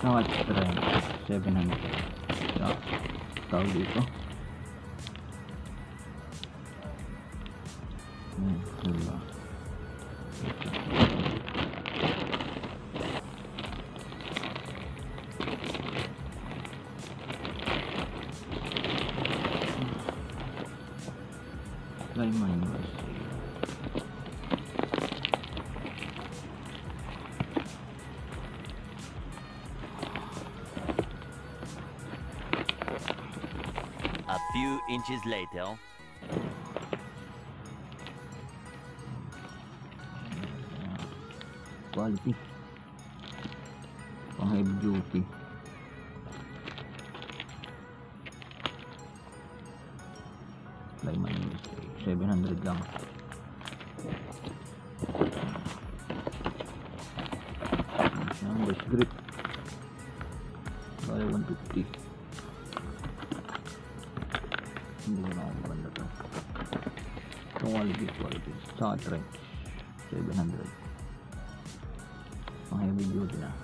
Snatch strength 700. So, tawag dito. Hmm, diba? Yung few inches later. quality. Pang heavy duty. Layman USA 700 lang. Base grip. Bali 150 hindi na ako maganda to itong quality. Quality sa trench 700 pang heavy duty na